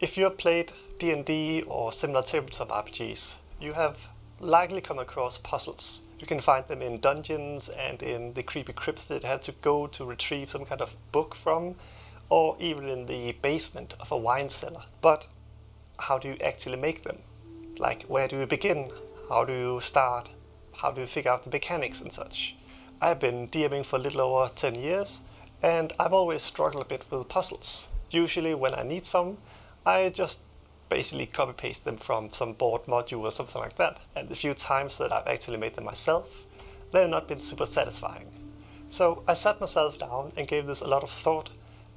If you have played D&D or similar tabletop RPGs, you have likely come across puzzles. You can find them in dungeons and in the creepy crypts that you had to go to retrieve some kind of book from, or even in the basement of a wine cellar. But how do you actually make them? Like, where do you begin? How do you start? How do you figure out the mechanics and such? I've been DMing for a little over 10 years, and I've always struggled a bit with puzzles. Usually, when I need some, I just basically copy paste them from some board module or something like that. And the few times that I've actually made them myself, they've not been super satisfying. So I sat myself down and gave this a lot of thought,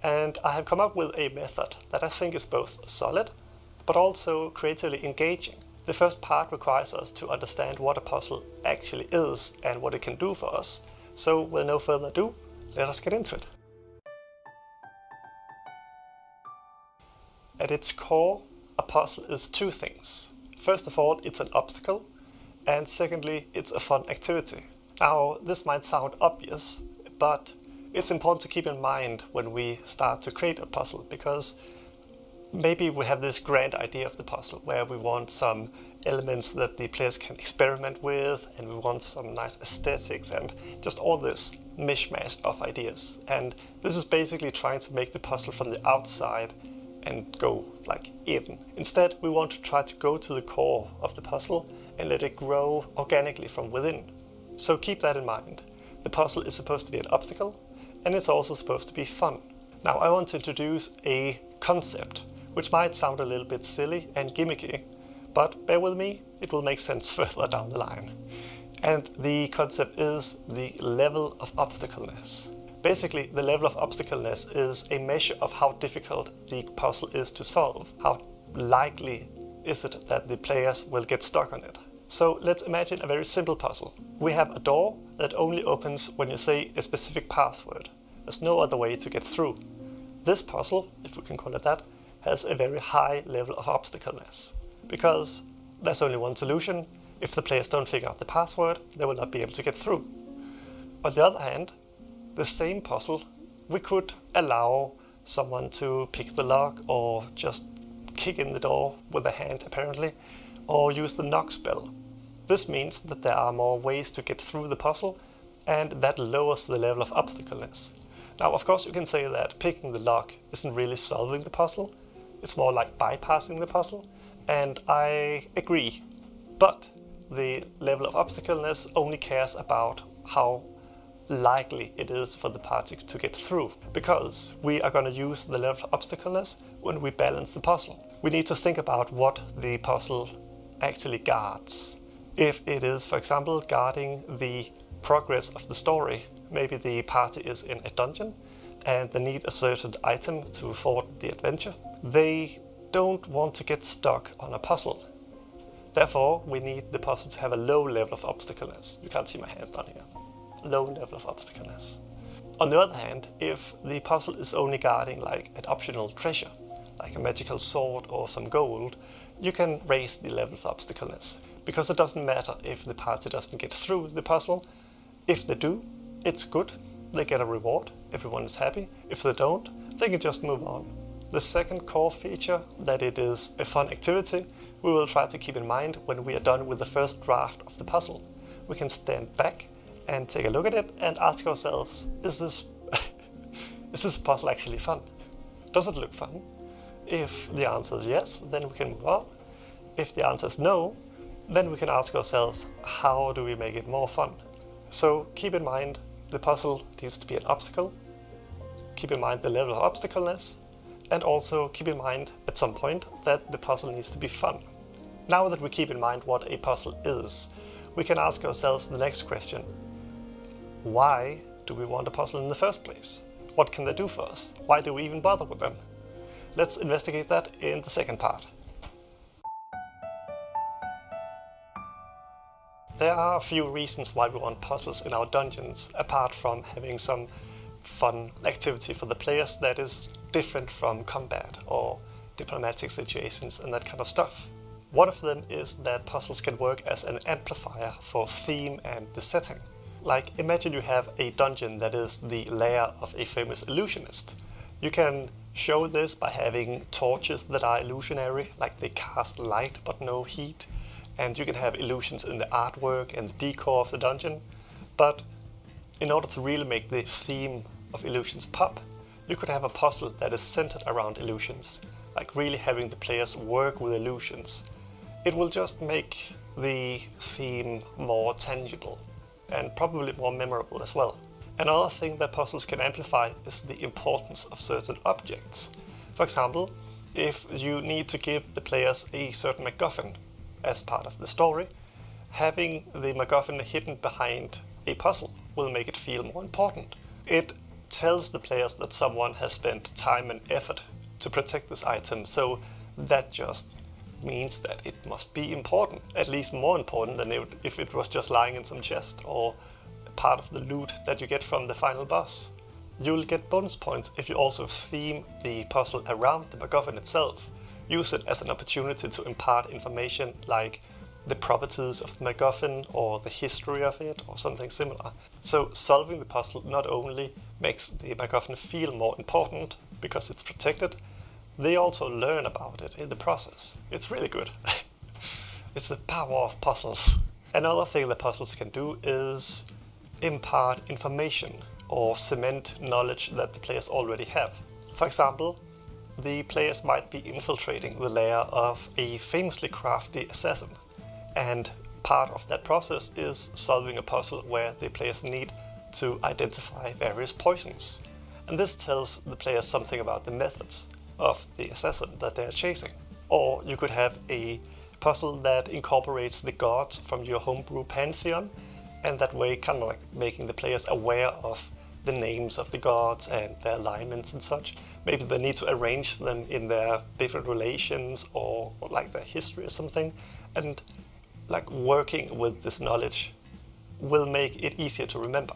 and I have come up with a method that I think is both solid, but also creatively engaging. The first part requires us to understand what a puzzle actually is and what it can do for us. So with no further ado, let us get into it. At its core, a puzzle is two things. First of all, it's an obstacle, and secondly, it's a fun activity. Now, this might sound obvious, but it's important to keep in mind when we start to create a puzzle because maybe we have this grand idea of the puzzle where we want some elements that the players can experiment with and we want some nice aesthetics and just all this mishmash of ideas. And this is basically trying to make the puzzle from the outside and go like in. Instead, we want to try to go to the core of the puzzle and let it grow organically from within. So keep that in mind. The puzzle is supposed to be an obstacle and it's also supposed to be fun. Now I want to introduce a concept which might sound a little bit silly and gimmicky, but bear with me, it will make sense further down the line. And the concept is the level of obstacleness. Basically, the level of obstacleness is a measure of how difficult the puzzle is to solve. How likely is it that the players will get stuck on it? So let's imagine a very simple puzzle. We have a door that only opens when you say a specific password. There's no other way to get through. This puzzle, if we can call it that, has a very high level of obstacleness. Because there's only one solution. If the players don't figure out the password, they will not be able to get through. On the other hand, the same puzzle, we could allow someone to pick the lock or just kick in the door with a hand apparently, or use the knock spell. This means that there are more ways to get through the puzzle and that lowers the level of obstacleness. Now of course you can say that picking the lock isn't really solving the puzzle, it's more like bypassing the puzzle, and I agree. But the level of obstacleness only cares about how likely it is for the party to get through, because we are going to use the level of obstacleness when we balance the puzzle. We need to think about what the puzzle actually guards. If it is, for example, guarding the progress of the story, maybe the party is in a dungeon and they need a certain item to forward the adventure, they don't want to get stuck on a puzzle. Therefore, we need the puzzle to have a low level of obstacleness. You can't see my hands down here low level of obstacleness. On the other hand, if the puzzle is only guarding like an optional treasure, like a magical sword or some gold, you can raise the level of obstacleness. Because it doesn't matter if the party doesn't get through the puzzle. If they do, it's good. They get a reward. Everyone is happy. If they don't, they can just move on. The second core feature, that it is a fun activity, we will try to keep in mind when we are done with the first draft of the puzzle. We can stand back and take a look at it and ask ourselves, is this, is this puzzle actually fun? Does it look fun? If the answer is yes, then we can move on. If the answer is no, then we can ask ourselves, how do we make it more fun? So keep in mind the puzzle needs to be an obstacle, keep in mind the level of obstacleness, and also keep in mind at some point that the puzzle needs to be fun. Now that we keep in mind what a puzzle is, we can ask ourselves the next question why do we want a puzzle in the first place? What can they do for us? Why do we even bother with them? Let's investigate that in the second part. There are a few reasons why we want puzzles in our dungeons, apart from having some fun activity for the players that is different from combat or diplomatic situations and that kind of stuff. One of them is that puzzles can work as an amplifier for theme and the setting. Like, imagine you have a dungeon that is the lair of a famous illusionist. You can show this by having torches that are illusionary, like they cast light but no heat, and you can have illusions in the artwork and the decor of the dungeon. But in order to really make the theme of illusions pop, you could have a puzzle that is centered around illusions, like really having the players work with illusions. It will just make the theme more tangible and probably more memorable as well. Another thing that puzzles can amplify is the importance of certain objects. For example, if you need to give the players a certain MacGuffin as part of the story, having the MacGuffin hidden behind a puzzle will make it feel more important. It tells the players that someone has spent time and effort to protect this item, so that just means that it must be important, at least more important than if it was just lying in some chest or part of the loot that you get from the final boss. You'll get bonus points if you also theme the puzzle around the MacGuffin itself. Use it as an opportunity to impart information like the properties of the MacGuffin or the history of it or something similar. So solving the puzzle not only makes the MacGuffin feel more important because it's protected, they also learn about it in the process. It's really good. it's the power of puzzles. Another thing that puzzles can do is impart information or cement knowledge that the players already have. For example, the players might be infiltrating the lair of a famously crafty assassin, and part of that process is solving a puzzle where the players need to identify various poisons. And this tells the players something about the methods of the assassin that they're chasing. Or you could have a puzzle that incorporates the gods from your homebrew pantheon, and that way kind of like making the players aware of the names of the gods and their alignments and such. Maybe they need to arrange them in their different relations or, or like their history or something. And like working with this knowledge will make it easier to remember.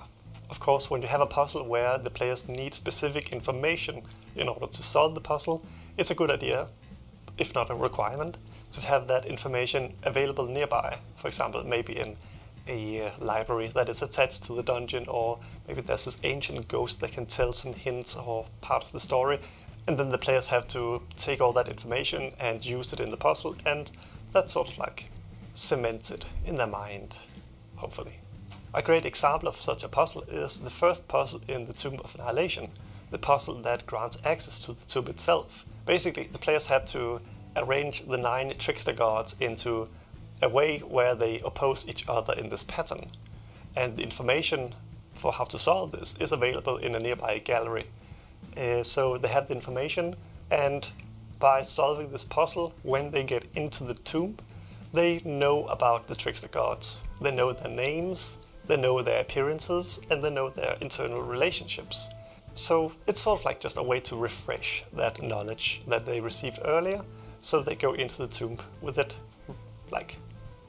Of course, when you have a puzzle where the players need specific information in order to solve the puzzle, it's a good idea, if not a requirement, to have that information available nearby. For example, maybe in a uh, library that is attached to the dungeon, or maybe there's this ancient ghost that can tell some hints or part of the story, and then the players have to take all that information and use it in the puzzle, and that sort of like cements it in their mind, hopefully. A great example of such a puzzle is the first puzzle in the Tomb of Annihilation, the puzzle that grants access to the tomb itself. Basically, the players have to arrange the nine trickster gods into a way where they oppose each other in this pattern. And the information for how to solve this is available in a nearby gallery. Uh, so they have the information, and by solving this puzzle, when they get into the tomb, they know about the trickster gods. They know their names, they know their appearances, and they know their internal relationships. So it's sort of like just a way to refresh that knowledge that they received earlier, so they go into the tomb with it like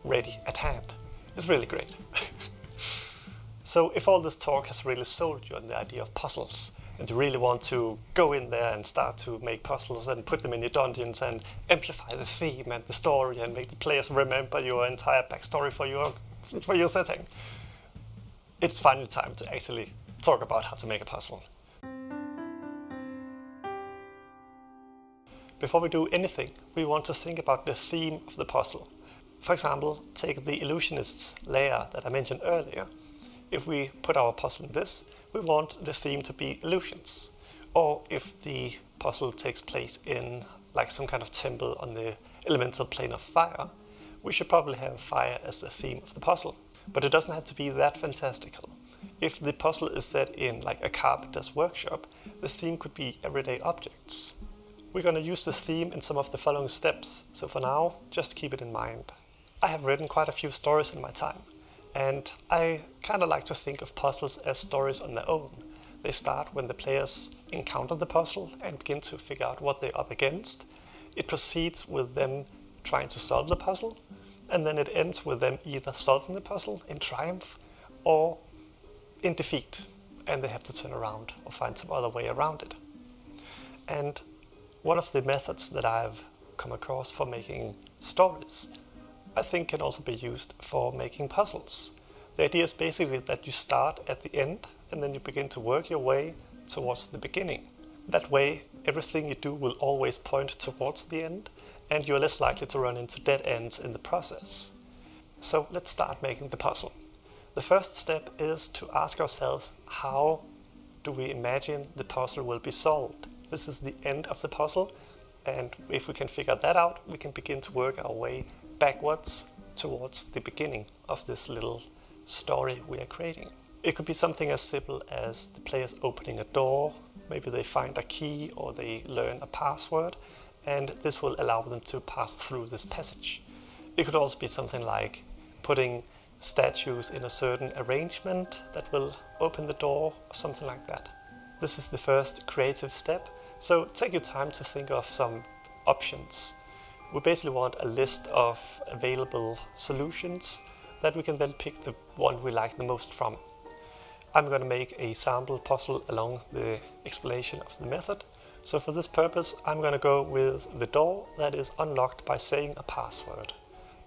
ready at hand. It's really great. so if all this talk has really sold you on the idea of puzzles, and you really want to go in there and start to make puzzles and put them in your dungeons and amplify the theme and the story and make the players remember your entire backstory for your for your setting, it's finally time to actually talk about how to make a puzzle. Before we do anything, we want to think about the theme of the puzzle. For example, take the illusionist's layer that I mentioned earlier. If we put our puzzle in this, we want the theme to be illusions. Or if the puzzle takes place in like some kind of temple on the elemental plane of fire, we should probably have fire as the theme of the puzzle. But it doesn't have to be that fantastical. If the puzzle is set in like a carpenter's workshop, the theme could be everyday objects. We're going to use the theme in some of the following steps, so for now, just keep it in mind. I have written quite a few stories in my time, and I kind of like to think of puzzles as stories on their own. They start when the players encounter the puzzle and begin to figure out what they're up against. It proceeds with them trying to solve the puzzle, and then it ends with them either solving the puzzle in triumph or in defeat, and they have to turn around or find some other way around it. And one of the methods that I've come across for making stories I think can also be used for making puzzles. The idea is basically that you start at the end and then you begin to work your way towards the beginning. That way everything you do will always point towards the end, and you're less likely to run into dead ends in the process. So let's start making the puzzle. The first step is to ask ourselves how do we imagine the puzzle will be solved? This is the end of the puzzle, and if we can figure that out, we can begin to work our way backwards towards the beginning of this little story we are creating. It could be something as simple as the players opening a door, maybe they find a key or they learn a password, and this will allow them to pass through this passage. It could also be something like putting statues in a certain arrangement that will open the door or something like that. This is the first creative step, so take your time to think of some options. We basically want a list of available solutions that we can then pick the one we like the most from. I'm going to make a sample puzzle along the explanation of the method. So for this purpose, I'm going to go with the door that is unlocked by saying a password.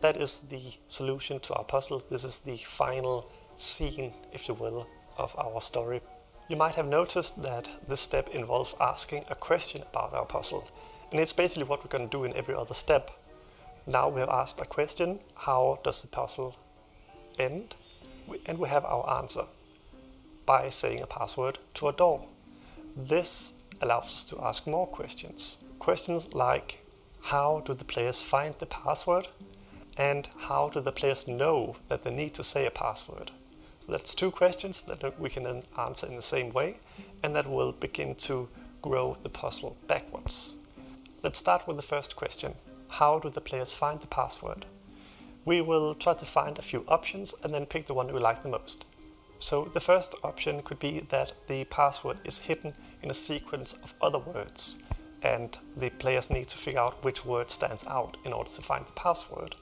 That is the solution to our puzzle. This is the final scene, if you will, of our story. You might have noticed that this step involves asking a question about our puzzle. And it's basically what we're going to do in every other step. Now we have asked a question, how does the puzzle end? And we have our answer by saying a password to a door. This allows us to ask more questions. Questions like, how do the players find the password? And how do the players know that they need to say a password? So that's two questions that we can then answer in the same way, and that will begin to grow the puzzle backwards. Let's start with the first question. How do the players find the password? We will try to find a few options and then pick the one we like the most. So the first option could be that the password is hidden in a sequence of other words and the players need to figure out which word stands out in order to find the password.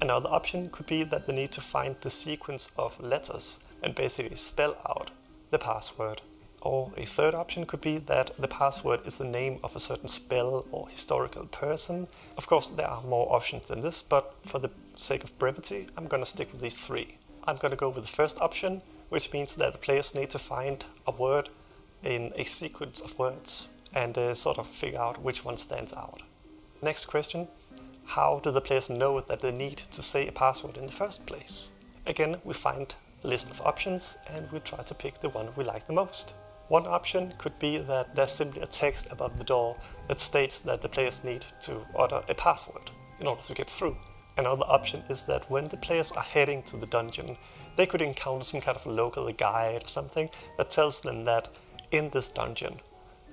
Another option could be that they need to find the sequence of letters and basically spell out the password. Or a third option could be that the password is the name of a certain spell or historical person. Of course, there are more options than this, but for the sake of brevity, I'm going to stick with these three. I'm going to go with the first option, which means that the players need to find a word in a sequence of words and uh, sort of figure out which one stands out. Next question, how do the players know that they need to say a password in the first place? Again, we find a list of options and we try to pick the one we like the most. One option could be that there's simply a text above the door that states that the players need to order a password in order to get through. Another option is that when the players are heading to the dungeon, they could encounter some kind of local guide or something that tells them that in this dungeon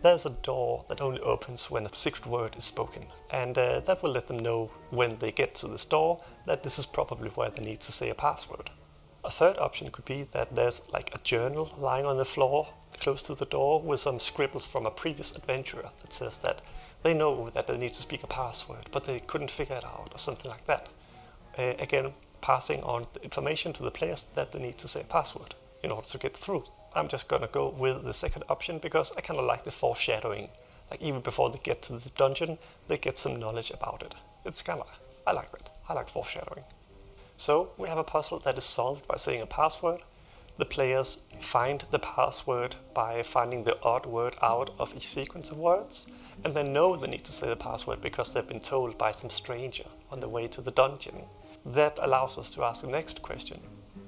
there's a door that only opens when a secret word is spoken. And uh, that will let them know when they get to this door that this is probably where they need to say a password. A third option could be that there's like a journal lying on the floor close to the door with some scribbles from a previous adventurer that says that they know that they need to speak a password, but they couldn't figure it out or something like that. Uh, again, passing on the information to the players that they need to say a password in order to get through. I'm just gonna go with the second option because I kind of like the foreshadowing. Like even before they get to the dungeon, they get some knowledge about it. It's kind of, I like that. I like foreshadowing. So we have a puzzle that is solved by saying a password, the players find the password by finding the odd word out of each sequence of words, and they know they need to say the password because they've been told by some stranger on the way to the dungeon. That allows us to ask the next question.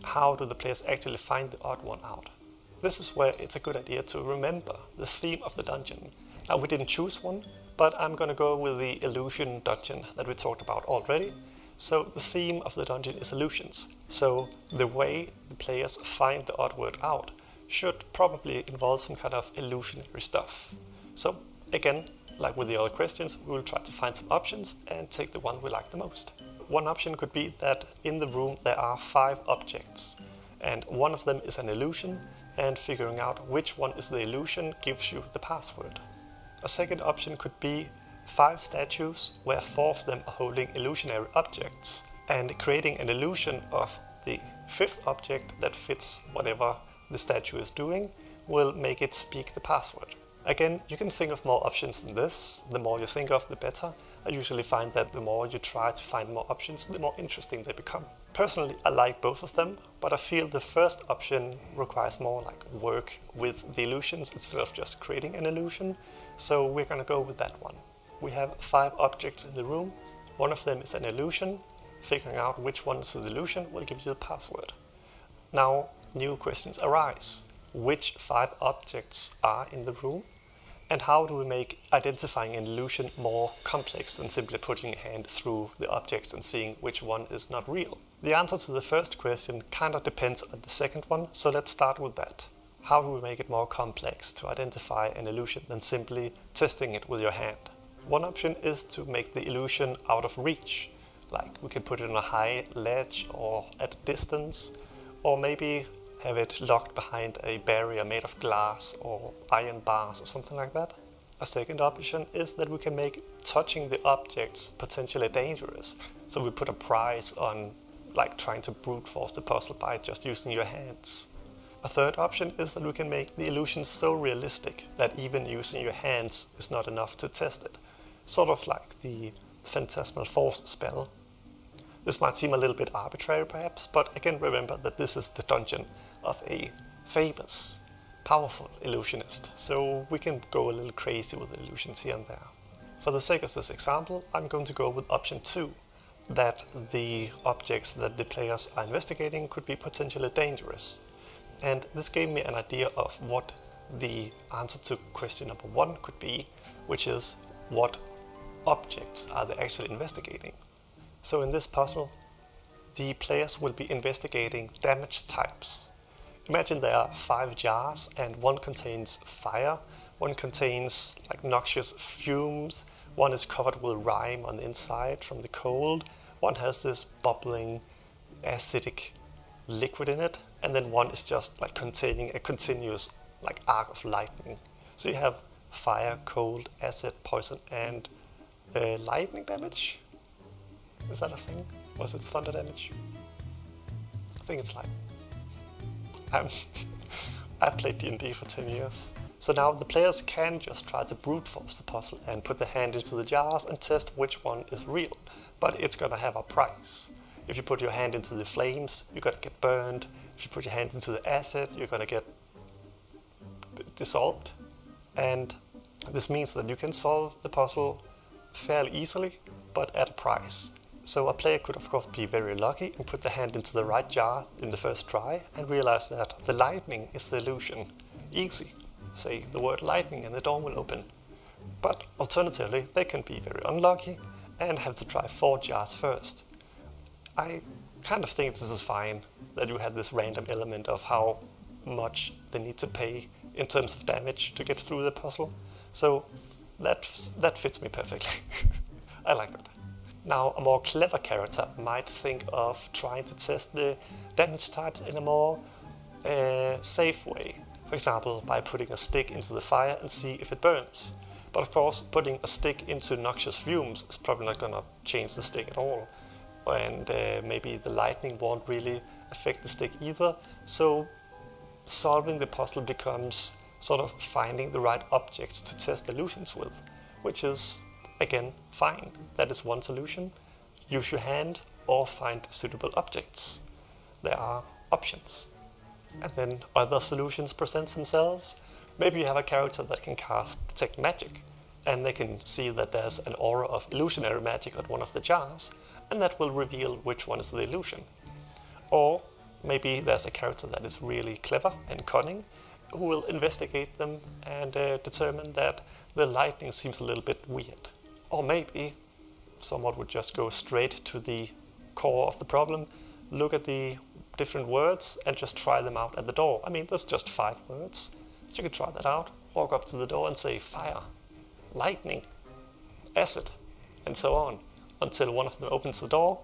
How do the players actually find the odd one out? This is where it's a good idea to remember the theme of the dungeon. Now we didn't choose one, but I'm gonna go with the illusion dungeon that we talked about already, so the theme of the dungeon is illusions. So the way the players find the odd word out should probably involve some kind of illusionary stuff. So again, like with the other questions, we will try to find some options and take the one we like the most. One option could be that in the room there are five objects and one of them is an illusion and figuring out which one is the illusion gives you the password. A second option could be five statues where four of them are holding illusionary objects and creating an illusion of the fifth object that fits whatever the statue is doing will make it speak the password. Again, you can think of more options than this. The more you think of, the better. I usually find that the more you try to find more options, the more interesting they become. Personally, I like both of them, but I feel the first option requires more like work with the illusions instead of just creating an illusion. So we're gonna go with that one. We have five objects in the room. One of them is an illusion. Figuring out which one is the illusion will give you the password. Now, new questions arise. Which five objects are in the room? And how do we make identifying an illusion more complex than simply putting a hand through the objects and seeing which one is not real? The answer to the first question kind of depends on the second one, so let's start with that. How do we make it more complex to identify an illusion than simply testing it with your hand? One option is to make the illusion out of reach, like we can put it on a high ledge or at a distance, or maybe have it locked behind a barrier made of glass or iron bars or something like that. A second option is that we can make touching the objects potentially dangerous. So we put a price on like trying to brute force the puzzle by just using your hands. A third option is that we can make the illusion so realistic that even using your hands is not enough to test it. Sort of like the Phantasmal Force spell. This might seem a little bit arbitrary perhaps, but again remember that this is the dungeon of a famous, powerful illusionist, so we can go a little crazy with illusions here and there. For the sake of this example, I'm going to go with option 2, that the objects that the players are investigating could be potentially dangerous. And this gave me an idea of what the answer to question number 1 could be, which is what objects are they actually investigating. So in this puzzle, the players will be investigating damage types. Imagine there are five jars and one contains fire, one contains like noxious fumes, one is covered with rime on the inside from the cold, one has this bubbling acidic liquid in it, and then one is just like containing a continuous like arc of lightning. So you have fire, cold, acid, poison, and uh, lightning damage. Is that a thing? Was it thunder damage? I think it's lightning. I'm I played D&D for 10 years. So now the players can just try to brute force the puzzle and put their hand into the jars and test which one is real. But it's gonna have a price. If you put your hand into the flames, you're gonna get burned. If you put your hand into the acid, you're gonna get dissolved. And this means that you can solve the puzzle fairly easily, but at a price. So a player could of course be very lucky and put the hand into the right jar in the first try and realize that the lightning is the illusion. Easy. Say the word lightning and the door will open. But alternatively, they can be very unlucky and have to try four jars first. I kind of think this is fine that you had this random element of how much they need to pay in terms of damage to get through the puzzle. So that, that fits me perfectly. I like that. Now, a more clever character might think of trying to test the damage types in a more uh, safe way. For example, by putting a stick into the fire and see if it burns. But of course, putting a stick into noxious fumes is probably not gonna change the stick at all. And uh, maybe the lightning won't really affect the stick either. So solving the puzzle becomes sort of finding the right objects to test illusions with, which is Again, fine, that is one solution. Use your hand or find suitable objects. There are options. And then other solutions present themselves. Maybe you have a character that can cast Detect Magic, and they can see that there's an aura of illusionary magic on one of the jars, and that will reveal which one is the illusion. Or maybe there's a character that is really clever and cunning, who will investigate them and uh, determine that the lightning seems a little bit weird. Or maybe someone would just go straight to the core of the problem, look at the different words and just try them out at the door. I mean, there's just five words. You can try that out, walk up to the door and say fire, lightning, acid, and so on, until one of them opens the door.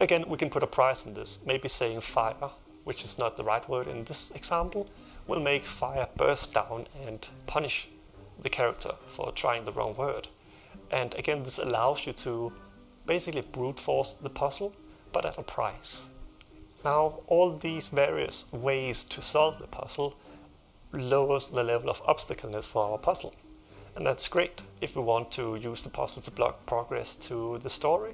Again, we can put a price on this. Maybe saying fire, which is not the right word in this example, will make fire burst down and punish the character for trying the wrong word. And again, this allows you to basically brute force the puzzle, but at a price. Now, all these various ways to solve the puzzle lowers the level of obstacleness for our puzzle. And that's great if we want to use the puzzle to block progress to the story.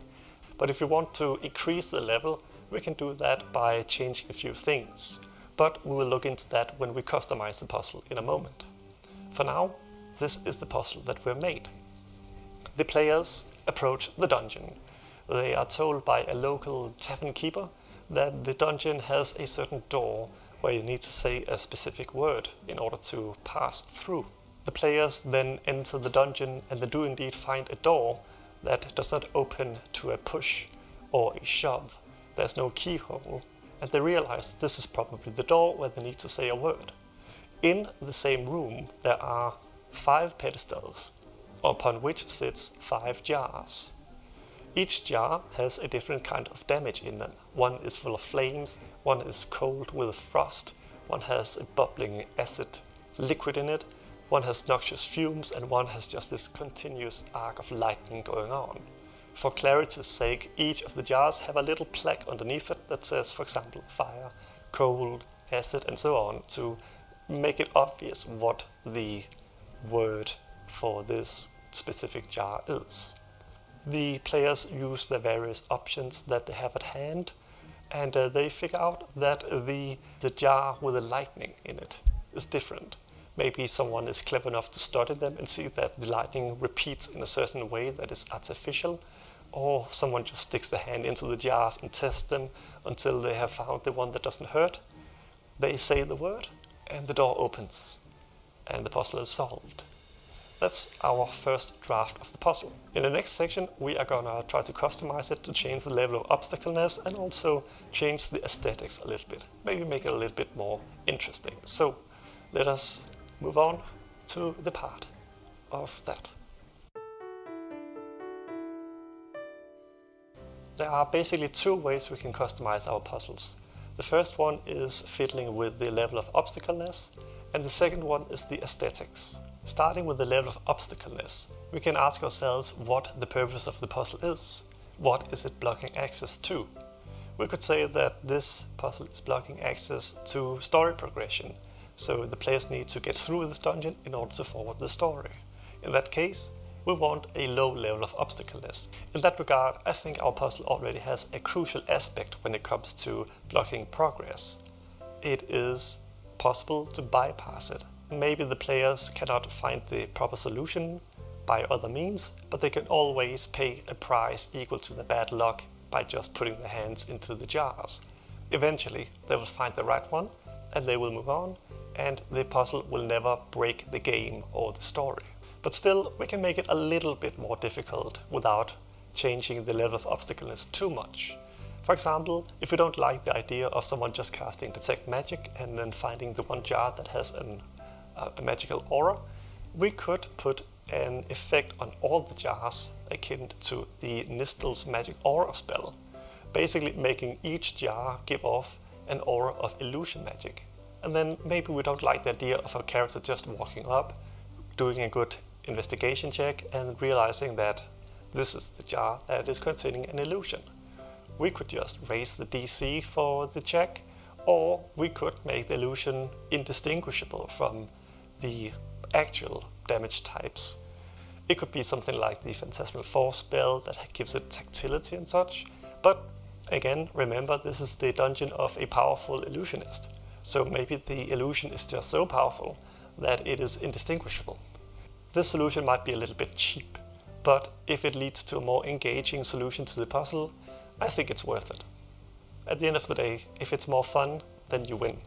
But if we want to increase the level, we can do that by changing a few things. But we will look into that when we customize the puzzle in a moment. For now, this is the puzzle that we've made. The players approach the dungeon. They are told by a local tavern keeper that the dungeon has a certain door where you need to say a specific word in order to pass through. The players then enter the dungeon and they do indeed find a door that does not open to a push or a shove. There's no keyhole, and they realize this is probably the door where they need to say a word. In the same room, there are five pedestals, upon which sits five jars. Each jar has a different kind of damage in them. One is full of flames, one is cold with frost, one has a bubbling acid liquid in it, one has noxious fumes, and one has just this continuous arc of lightning going on. For clarity's sake, each of the jars have a little plaque underneath it that says, for example, fire, cold, acid, and so on, to make it obvious what the word for this specific jar is the players use the various options that they have at hand and uh, they figure out that the, the jar with the lightning in it is different. Maybe someone is clever enough to study them and see that the lightning repeats in a certain way that is artificial, or someone just sticks their hand into the jars and tests them until they have found the one that doesn't hurt. They say the word, and the door opens, and the puzzle is solved. That's our first draft of the puzzle. In the next section, we are gonna try to customize it to change the level of obstacleness and also change the aesthetics a little bit. Maybe make it a little bit more interesting. So let us move on to the part of that. There are basically two ways we can customize our puzzles. The first one is fiddling with the level of obstacleness, and the second one is the aesthetics. Starting with the level of obstacleness, we can ask ourselves what the purpose of the puzzle is. What is it blocking access to? We could say that this puzzle is blocking access to story progression, so the players need to get through this dungeon in order to forward the story. In that case, we want a low level of obstacleness. In that regard, I think our puzzle already has a crucial aspect when it comes to blocking progress. It is possible to bypass it maybe the players cannot find the proper solution by other means, but they can always pay a price equal to the bad luck by just putting their hands into the jars. Eventually, they will find the right one and they will move on, and the puzzle will never break the game or the story. But still, we can make it a little bit more difficult without changing the level of obstacleness too much. For example, if we don't like the idea of someone just casting Detect Magic and then finding the one jar that has an a magical aura, we could put an effect on all the jars akin to the Nystul's magic aura spell, basically making each jar give off an aura of illusion magic. And then maybe we don't like the idea of a character just walking up, doing a good investigation check and realizing that this is the jar that is containing an illusion. We could just raise the DC for the check, or we could make the illusion indistinguishable from the actual damage types. It could be something like the Phantasmal Force spell that gives it tactility and such, but again, remember this is the dungeon of a powerful illusionist, so maybe the illusion is just so powerful that it is indistinguishable. This solution might be a little bit cheap, but if it leads to a more engaging solution to the puzzle, I think it's worth it. At the end of the day, if it's more fun, then you win.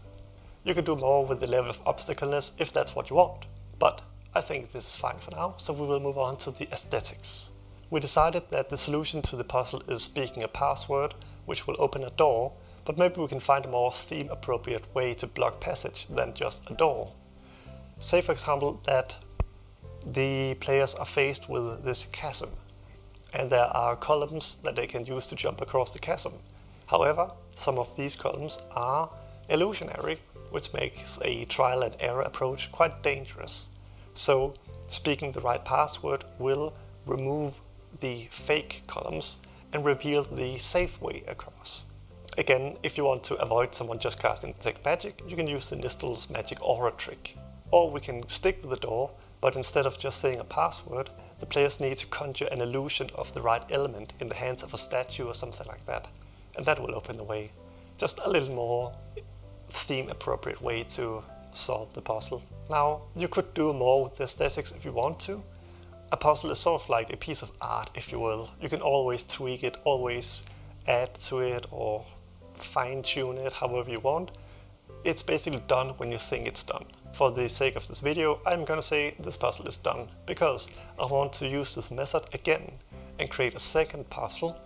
You can do more with the level of obstacleness if that's what you want. But I think this is fine for now, so we will move on to the aesthetics. We decided that the solution to the puzzle is speaking a password, which will open a door, but maybe we can find a more theme appropriate way to block passage than just a door. Say for example that the players are faced with this chasm, and there are columns that they can use to jump across the chasm. However, some of these columns are illusionary, which makes a trial and error approach quite dangerous. So speaking the right password will remove the fake columns and reveal the safe way across. Again, if you want to avoid someone just casting Detect Magic, you can use the Nystul's Magic Aura trick. Or we can stick with the door, but instead of just saying a password, the players need to conjure an illusion of the right element in the hands of a statue or something like that. And that will open the way. Just a little more theme appropriate way to solve the puzzle. Now, you could do more with the aesthetics if you want to. A puzzle is sort of like a piece of art, if you will. You can always tweak it, always add to it, or fine tune it however you want. It's basically done when you think it's done. For the sake of this video, I'm gonna say this puzzle is done, because I want to use this method again and create a second puzzle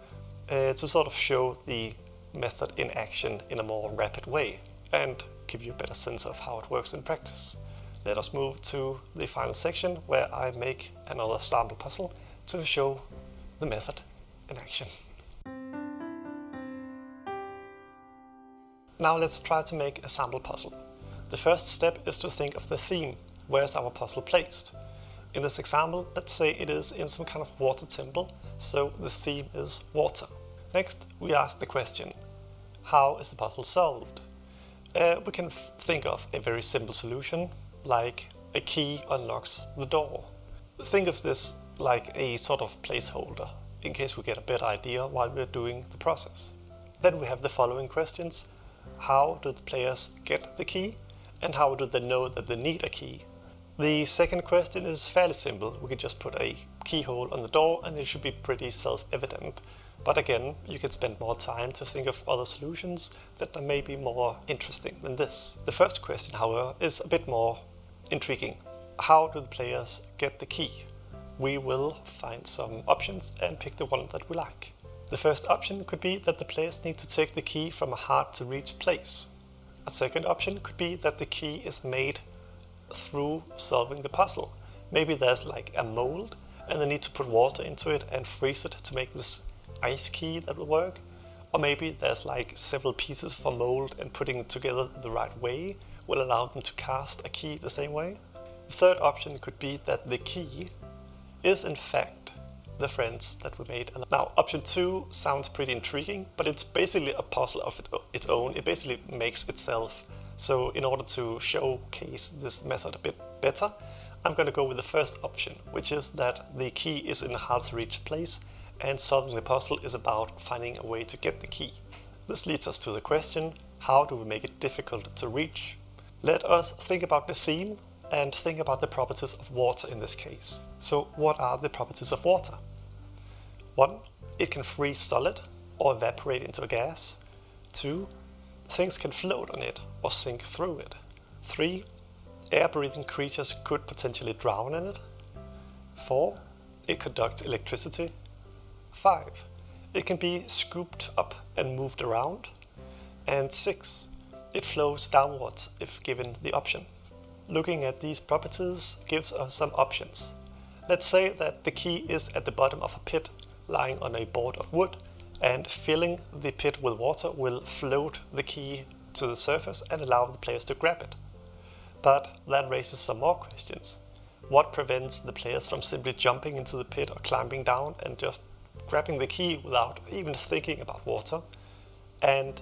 uh, to sort of show the method in action in a more rapid way and give you a better sense of how it works in practice. Let us move to the final section where I make another sample puzzle to show the method in action. Now let's try to make a sample puzzle. The first step is to think of the theme. Where is our puzzle placed? In this example, let's say it is in some kind of water temple, so the theme is water. Next, we ask the question, how is the puzzle solved? Uh, we can think of a very simple solution, like a key unlocks the door. Think of this like a sort of placeholder, in case we get a better idea while we're doing the process. Then we have the following questions. How do the players get the key? And how do they know that they need a key? The second question is fairly simple. We can just put a keyhole on the door and it should be pretty self-evident. But again, you can spend more time to think of other solutions that are maybe more interesting than this. The first question, however, is a bit more intriguing. How do the players get the key? We will find some options and pick the one that we like. The first option could be that the players need to take the key from a hard to reach place. A second option could be that the key is made through solving the puzzle. Maybe there's like a mold and they need to put water into it and freeze it to make this ice key that will work. Or maybe there's like several pieces for mold and putting it together the right way will allow them to cast a key the same way. The third option could be that the key is in fact the friends that we made. Now option 2 sounds pretty intriguing, but it's basically a puzzle of its own. It basically makes itself. So in order to showcase this method a bit better, I'm going to go with the first option, which is that the key is in a hard to reach place and solving the puzzle is about finding a way to get the key. This leads us to the question, how do we make it difficult to reach? Let us think about the theme and think about the properties of water in this case. So what are the properties of water? 1. It can freeze solid or evaporate into a gas. 2. Things can float on it or sink through it. 3. Air-breathing creatures could potentially drown in it. 4. It conducts electricity 5. It can be scooped up and moved around. And 6. It flows downwards if given the option. Looking at these properties gives us some options. Let's say that the key is at the bottom of a pit lying on a board of wood and filling the pit with water will float the key to the surface and allow the players to grab it. But that raises some more questions. What prevents the players from simply jumping into the pit or climbing down and just grabbing the key without even thinking about water? And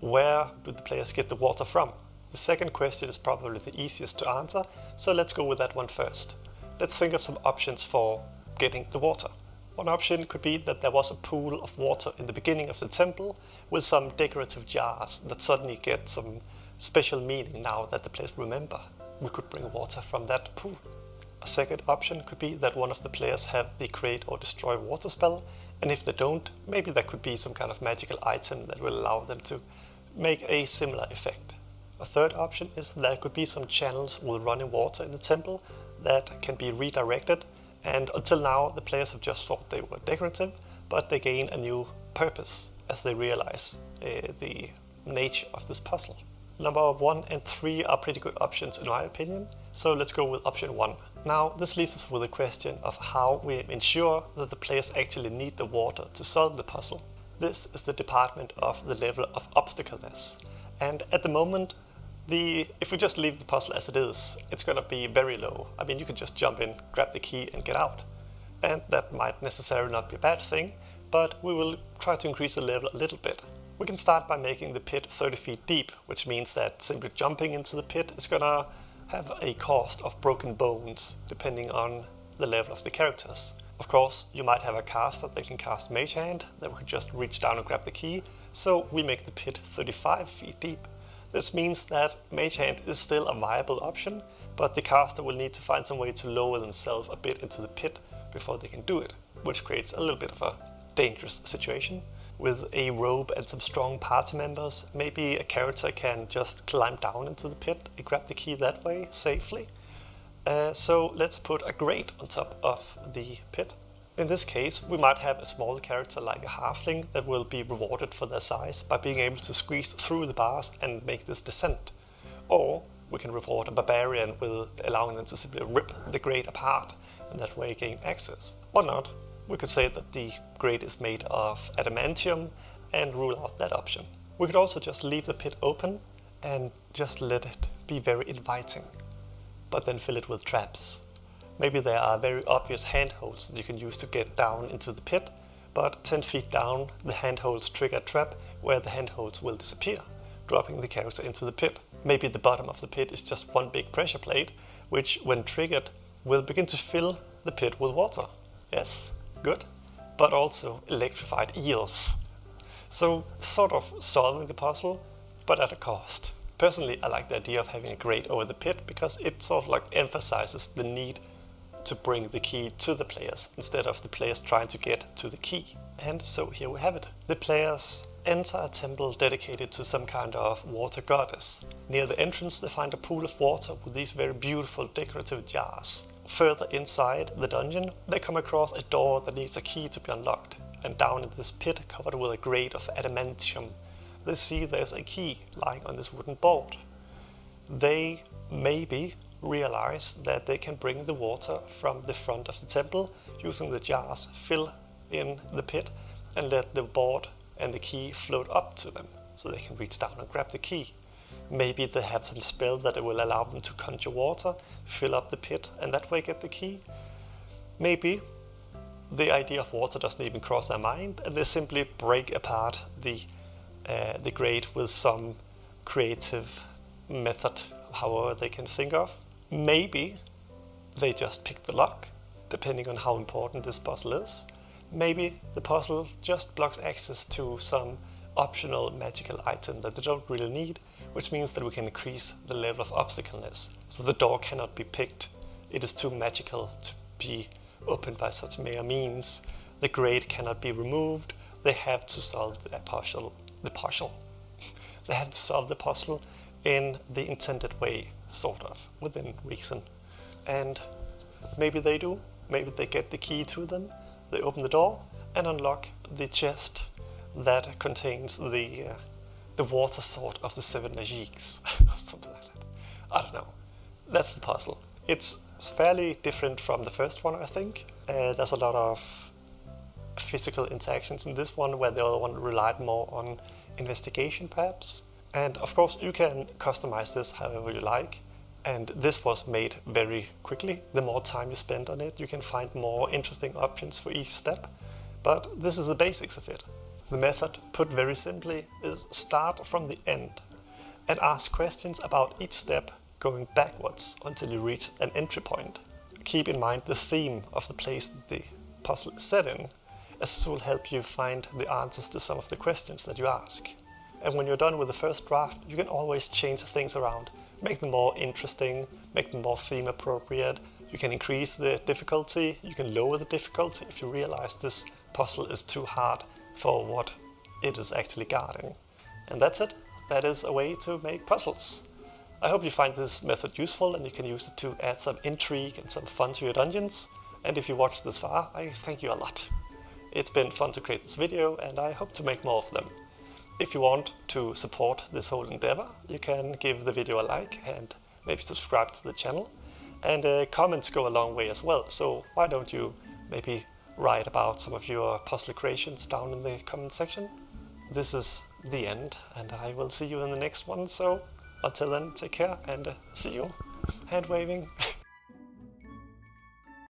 where do the players get the water from? The second question is probably the easiest to answer, so let's go with that one first. Let's think of some options for getting the water. One option could be that there was a pool of water in the beginning of the temple with some decorative jars that suddenly get some special meaning now that the players remember. We could bring water from that pool. A second option could be that one of the players have the create or destroy water spell, and if they don't, maybe there could be some kind of magical item that will allow them to make a similar effect. A third option is that there could be some channels with running water in the temple that can be redirected, and until now the players have just thought they were decorative, but they gain a new purpose as they realize uh, the nature of this puzzle. Number 1 and 3 are pretty good options in my opinion, so let's go with option 1. Now, this leaves us with a question of how we ensure that the players actually need the water to solve the puzzle. This is the department of the level of obstacleness. And at the moment, the if we just leave the puzzle as it is, it's going to be very low. I mean, you can just jump in, grab the key and get out. And that might necessarily not be a bad thing, but we will try to increase the level a little bit. We can start by making the pit 30 feet deep, which means that simply jumping into the pit is going to have a cost of broken bones depending on the level of the characters. Of course, you might have a caster that can cast Mage Hand that could just reach down and grab the key, so we make the pit 35 feet deep. This means that Mage Hand is still a viable option, but the caster will need to find some way to lower themselves a bit into the pit before they can do it, which creates a little bit of a dangerous situation. With a rope and some strong party members, maybe a character can just climb down into the pit and grab the key that way safely. Uh, so let's put a grate on top of the pit. In this case, we might have a small character like a halfling that will be rewarded for their size by being able to squeeze through the bars and make this descent. Or we can reward a barbarian with allowing them to simply rip the grate apart and that way gain access. Or not, we could say that the grate is made of adamantium and rule out that option. We could also just leave the pit open and just let it be very inviting, but then fill it with traps. Maybe there are very obvious handholds that you can use to get down into the pit, but 10 feet down the handholds trigger a trap where the handholds will disappear, dropping the character into the pit. Maybe the bottom of the pit is just one big pressure plate, which when triggered will begin to fill the pit with water. Yes, good, but also electrified eels. So sort of solving the puzzle, but at a cost. Personally, I like the idea of having a grate over the pit because it sort of like emphasizes the need to bring the key to the players instead of the players trying to get to the key. And so here we have it. The players enter a temple dedicated to some kind of water goddess. Near the entrance they find a pool of water with these very beautiful decorative jars. Further inside the dungeon, they come across a door that needs a key to be unlocked, and down in this pit covered with a grate of adamantium, they see there's a key lying on this wooden board. They maybe realize that they can bring the water from the front of the temple using the jars, fill in the pit, and let the board and the key float up to them so they can reach down and grab the key. Maybe they have some spell that will allow them to conjure water, fill up the pit, and that way get the key. Maybe the idea of water doesn't even cross their mind, and they simply break apart the uh, the grate with some creative method, however they can think of. Maybe they just pick the lock, depending on how important this puzzle is. Maybe the puzzle just blocks access to some optional magical item that they don't really need, which means that we can increase the level of obstacleness. So the door cannot be picked. It is too magical to be opened by such mere means. The grate cannot be removed. They have to solve the partial, the partial. they have to solve the puzzle in the intended way, sort of, within reason. And maybe they do. Maybe they get the key to them. They open the door and unlock the chest that contains the uh, the water sword of the seven magiques, something like that. I don't know. That's the puzzle. It's fairly different from the first one, I think. Uh, there's a lot of physical interactions in this one, where the other one relied more on investigation, perhaps. And of course, you can customize this however you like. And this was made very quickly. The more time you spend on it, you can find more interesting options for each step. But this is the basics of it. The method, put very simply, is start from the end and ask questions about each step going backwards until you reach an entry point. Keep in mind the theme of the place the puzzle is set in, as this will help you find the answers to some of the questions that you ask. And when you're done with the first draft, you can always change things around, make them more interesting, make them more theme appropriate. You can increase the difficulty, you can lower the difficulty if you realize this puzzle is too hard for what it is actually guarding. And that's it. That is a way to make puzzles. I hope you find this method useful and you can use it to add some intrigue and some fun to your dungeons. And if you watched this far, I thank you a lot. It's been fun to create this video and I hope to make more of them. If you want to support this whole endeavor, you can give the video a like and maybe subscribe to the channel. And uh, comments go a long way as well, so why don't you maybe write about some of your puzzle creations down in the comment section. This is the end, and I will see you in the next one. So until then, take care and uh, see you. Hand waving.